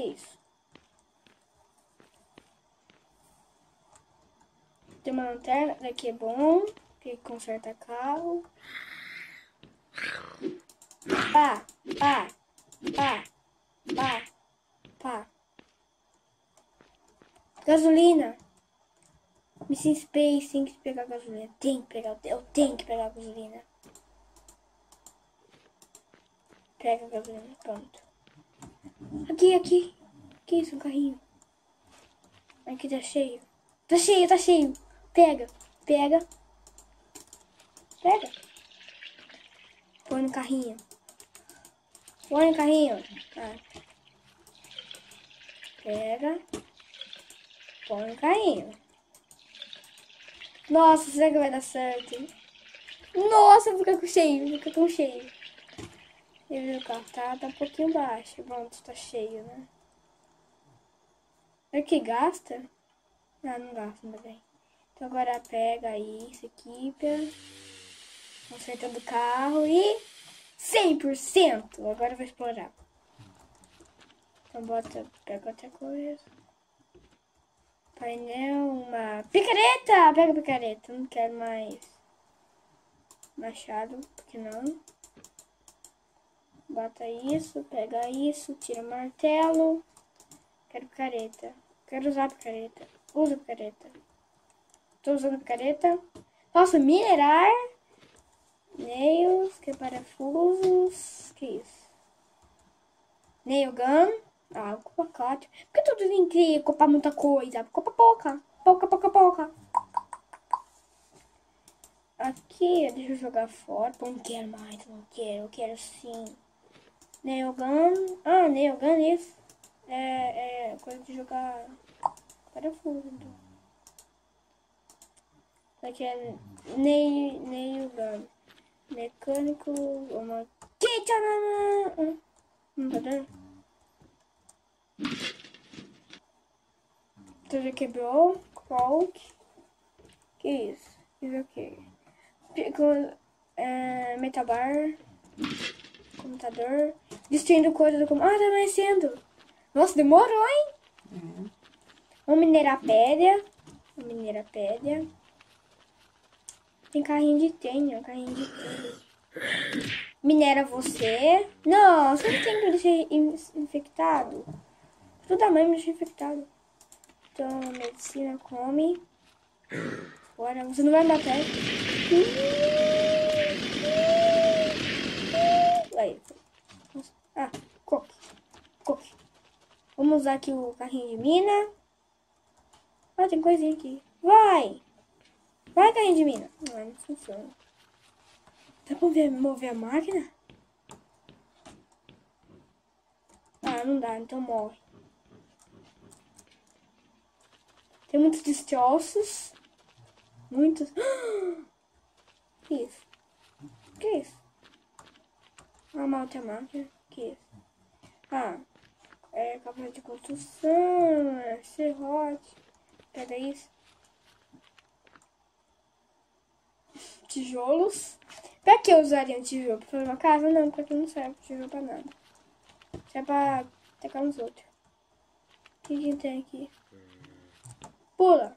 isso? Tem uma lanterna, daqui é bom, que conserta carro. Pá, pá, pá, pá, pá. Gasolina. Mission Space tem que pegar gasolina. Tem que pegar, eu tenho que pegar gasolina. Pega gasolina, pronto. Aqui, aqui. Que isso, um carrinho. Aqui tá cheio. Tá cheio, tá cheio. Pega, pega. Pega. Põe no carrinho. Põe no carrinho. Tá. Pega. Põe no carrinho. Nossa, será que vai dar certo? Nossa, fica com cheio, fica com cheio. E o carro tá, tá um pouquinho baixo. Pronto, tá cheio, né? É que gasta? Ah, não gasta ainda bem. Então agora pega isso, equipa. Consertando o carro e 100%! Agora eu vou explorar. Então bota, pega outra coisa. Painel, uma picareta! Pega a picareta, não quero mais machado, porque não. Bota isso, pega isso, tira o martelo. Quero picareta. Quero usar picareta. Usa picareta. Tô usando picareta. Posso minerar. Nails, que é parafusos. Que isso? Nail gun. Ah, ocupa quatro. Por que tudo tem que muita coisa? Ocupa pouca. Pouca, pouca, pouca. Aqui, deixa eu jogar fora. Não quero mais, não quero. Eu quero sim. Nail gun. Ah, nail gun, isso. É, é coisa de jogar parafuso. Aqui é nail, nail gun. Mecânico. Uma... Não tá dando? Tudo quebrou. Croak. Que isso? Isso aqui. É, metabar. Computador. Destruindo coisa do computador. Ah, tá amanhecendo. Nossa, demorou, hein? Uhum. Vamos minerar pedra. Vamos minerar pedra. Tem carrinho de tenha, carrinho de tenha. Minera você. Não, não tem que deixar infectado. Tudo a mãe me deixa infectado. Então, medicina come. Bora, você não vai matar. Aí. Ah. Vamos usar aqui o carrinho de mina. Ah, tem coisinha aqui. Vai! Vai, carrinho de mina. Não, não funciona. Dá pra ver, mover a máquina? Ah, não dá, então morre. Tem muitos destroços. Muitos. Que isso? Que isso? Ah, uma outra máquina. Que isso? Ah, é capa de construção, é serrote. Pega isso. Tijolos. Pra que eu usaria um tijolo? Pra fazer uma casa? Não, porque não serve tijolo pra nada. Serve pra tacar nos outros. O que gente tem aqui? Pula.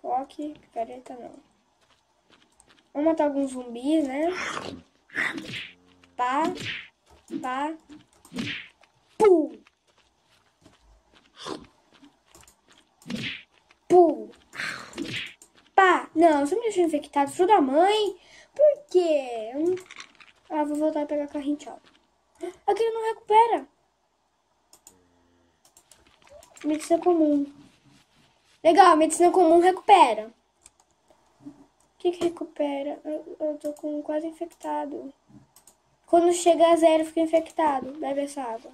Coloque picareta não. Vamos matar alguns zumbis, né? Pá. Pá. Pum. Pum. Pá. Não, você me deixou infectado. Sou da mãe. Por quê? Ah, vou voltar a pegar carrinho, tchau. Aqui não recupera. Medicina comum. Legal, medicina comum recupera. O que, que recupera? Eu, eu tô com quase infectado. Quando chega a zero, fica infectado. Bebe essa água.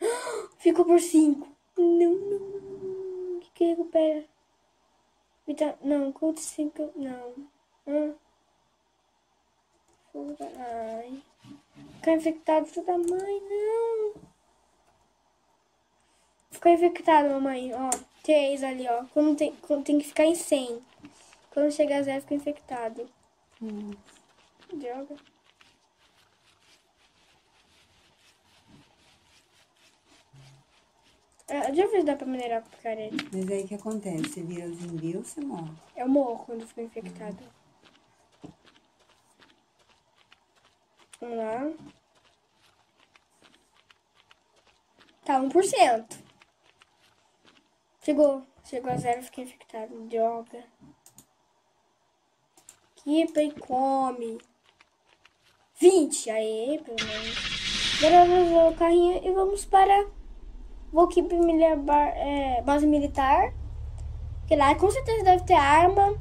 Ficou por cinco. Não, não. O que, que recupera? Vita... Não, cult 5. Não. Hã? Ai. Ficar infectado toda mãe, não. Ficou infectado, mamãe. Ó, três ali, ó. Quando tem, quando tem que ficar em 100. Quando chegar a zero, fica infectado. Hum. Droga. Deixa eu ver se dá pra minerar com picareta. Mas aí o que acontece? Você vira zumbi ou você morre? Eu morro quando fico infectado. Vamos lá. Tá, 1%. Chegou. Chegou a zero, fiquei infectado. Droga. Equipa e come. 20. Aê, pelo menos. Agora vamos usar o carrinho e vamos para Vou aqui para é, base militar. Que lá com certeza deve ter arma.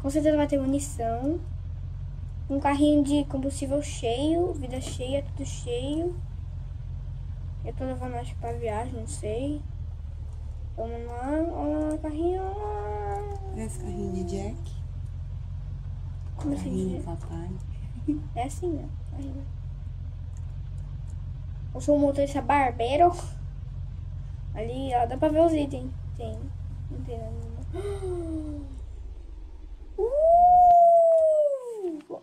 Com certeza vai ter munição. Um carrinho de combustível cheio. Vida cheia, tudo cheio. Eu tô levando acho pra viagem, não sei. Vamos lá. Olha carrinho. Esse carrinho de Jack. Como assim? Carrinho do papai. É assim, né? Eu sou um motorista barbeiro. Ali, ó, dá pra ver os itens. Tem. Não tem nada. Uh!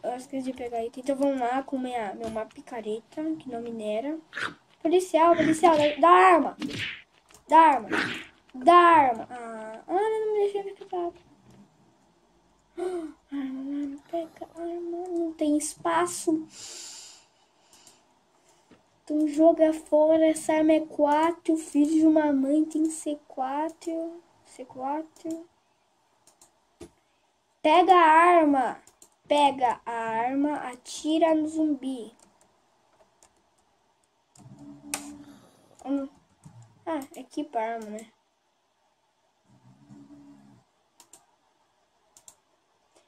Eu esqueci de pegar item. Então vamos lá com minha, minha picareta, que não minera. Policial, policial, dá arma. Dá arma. Dá arma. Ah, ah não me deixa ficar. Arma, pega arma. Não tem espaço. Então joga fora, essa arma é 4, filho de uma mãe tem C4, C4. Pega a arma, pega a arma, atira no zumbi. Hum. Ah, equipa a arma, né?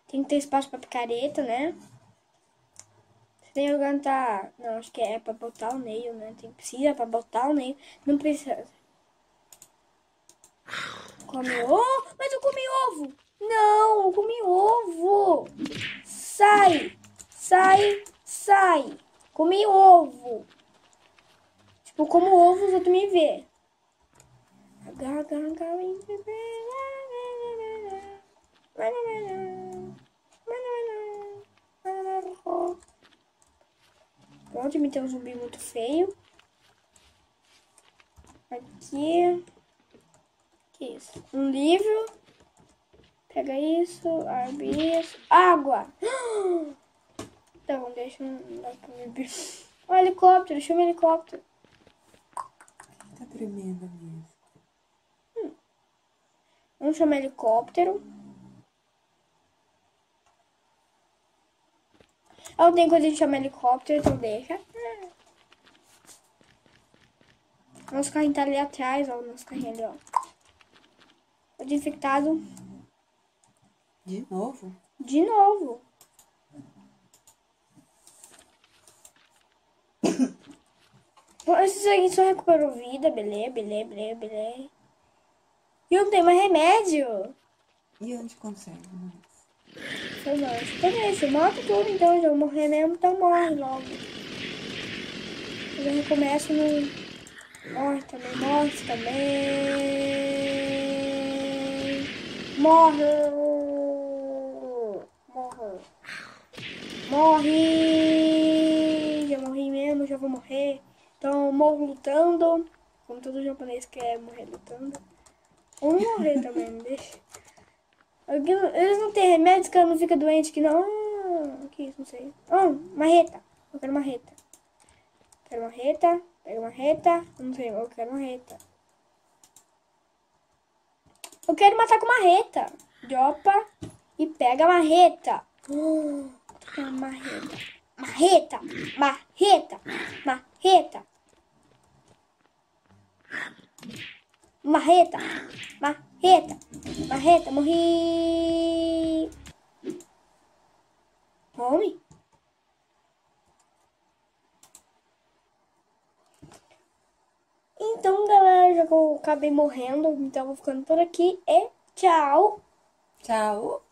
Tem que ter espaço pra picareta, né? Tem que aguentar. Não, acho que é pra botar o meio, né? Tem, precisa pra botar o meio. Não precisa. Come ovo? Mas eu comi ovo! Não, eu comi ovo! Sai! Sai! Sai! Comi ovo! Tipo, como ovo, os outros me vê. Pronto, me tem um zumbi muito feio. Aqui. Que isso? Um livro. Pega isso, abre isso. Água! Então, deixa eu... Não dá pra beber. Um helicóptero, chama helicóptero. Tá tremendo mesmo. Hum. Vamos chamar helicóptero. Eu tenho coisa de chamar helicóptero, então deixa. Nosso carrinho tá ali atrás, ó. Nosso carrinho ali, ó. O desinfectado. De novo? De novo. Esses aqui só recuperou vida, beleza, beleza, beleza, beleza. E eu não tenho mais remédio. E onde consegue mais? Eu isso, mata tudo então, já vou morrer mesmo, então morre logo. Eu recomeço no. Morre também, morre também. Morre! Morre! Morre! Já morri mesmo, já vou morrer. Então morro lutando. Como todo japonês quer morrer lutando. Ou morrer também, me deixa. Eles não têm remédios que ela não fica doente, que não. Ah, que isso, não sei. Ah, marreta. Eu quero marreta. Quero marreta. Pega marreta. Não sei, eu quero marreta. Eu quero matar com marreta. Dropa e pega marreta. Marreta. Marreta. Marreta. Marreta. Marreta. Marreta, morri. Homem? Então, galera, já acabei morrendo, então vou ficando por aqui e tchau. Tchau.